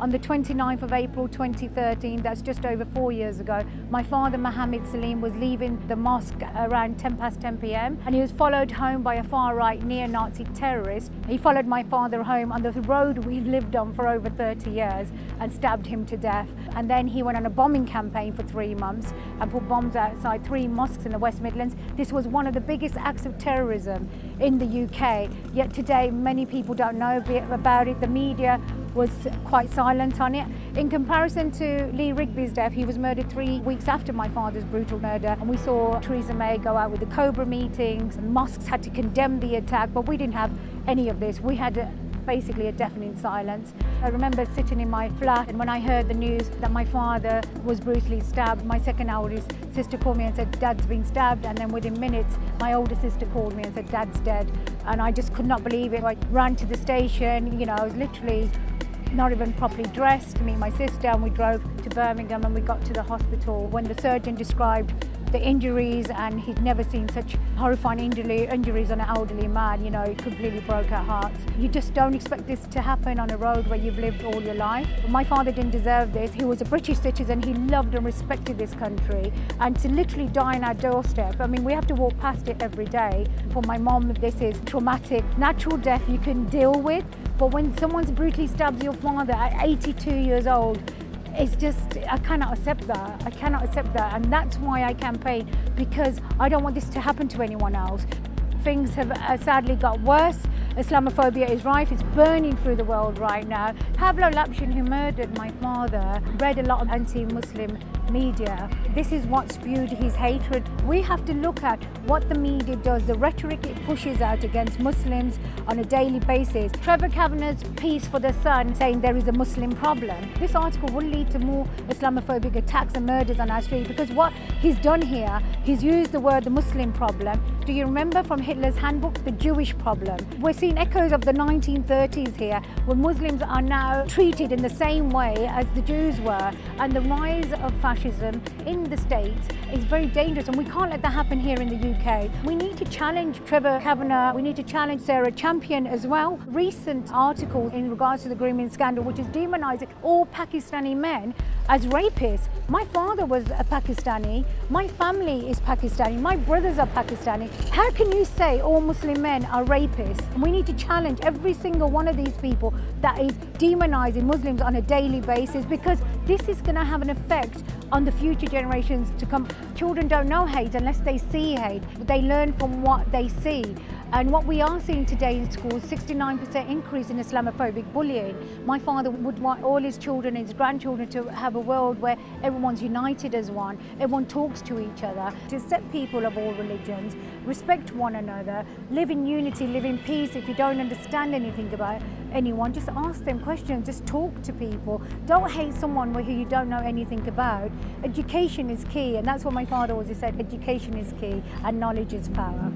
on the 29th of April 2013, that's just over four years ago, my father Mohammed Saleem was leaving the mosque around 10 past 10 pm and he was followed home by a far right neo Nazi terrorist. He followed my father home on the road we've lived on for over 30 years and stabbed him to death. And then he went on a bombing campaign for three months and put bombs outside three mosques in the West Midlands. This was one of the biggest acts of terrorism in the UK. Yet today, many people don't know about it. The media was quite silent on it. In comparison to Lee Rigby's death, he was murdered three weeks after my father's brutal murder. And we saw Theresa May go out with the Cobra meetings. Mosques had to condemn the attack, but we didn't have any of this. We had basically a deafening silence. I remember sitting in my flat and when I heard the news that my father was brutally stabbed, my second oldest sister called me and said, Dad's been stabbed. And then within minutes, my older sister called me and said, Dad's dead. And I just could not believe it. I ran to the station, you know, I was literally not even properly dressed, me and my sister, and we drove to Birmingham and we got to the hospital. When the surgeon described the injuries and he'd never seen such horrifying injury, injuries on an elderly man, you know, it completely broke our hearts. You just don't expect this to happen on a road where you've lived all your life. My father didn't deserve this. He was a British citizen. He loved and respected this country. And to literally die on our doorstep, I mean, we have to walk past it every day. For my mom, this is traumatic. Natural death you can deal with, but when someone's brutally stabs your father at 82 years old, it's just, I cannot accept that. I cannot accept that. And that's why I campaign, because I don't want this to happen to anyone else. Things have uh, sadly got worse. Islamophobia is rife, it's burning through the world right now. Pavlo Lapshyn, who murdered my father, read a lot of anti-Muslim media. This is what spewed his hatred. We have to look at what the media does, the rhetoric it pushes out against Muslims on a daily basis. Trevor Kavanagh's piece for The Sun saying there is a Muslim problem. This article will lead to more Islamophobic attacks and murders on our street because what he's done here, he's used the word the Muslim problem. Do you remember from Hitler's handbook, the Jewish problem? We're seeing echoes of the 1930s here, where Muslims are now treated in the same way as the Jews were, and the rise of fascism in the States is very dangerous and we can't let that happen here in the UK. We need to challenge Trevor Kavanagh, we need to challenge Sarah Champion as well. Recent articles in regards to the grooming scandal which is demonising all Pakistani men as rapists. My father was a Pakistani, my family is Pakistani, my brothers are Pakistani. How can you say all Muslim men are rapists? And we need to challenge every single one of these people that is demonising Muslims on a daily basis because this is going to have an effect on the future generations to come. Children don't know hate unless they see hate. They learn from what they see. And what we are seeing today in schools, 69% increase in Islamophobic bullying. My father would want all his children and his grandchildren to have a world where everyone's united as one, everyone talks to each other, to accept people of all religions, respect one another, live in unity, live in peace. If you don't understand anything about anyone, just ask them questions, just talk to people. Don't hate someone who you don't know anything about. Education is key, and that's what my father always said, education is key and knowledge is power.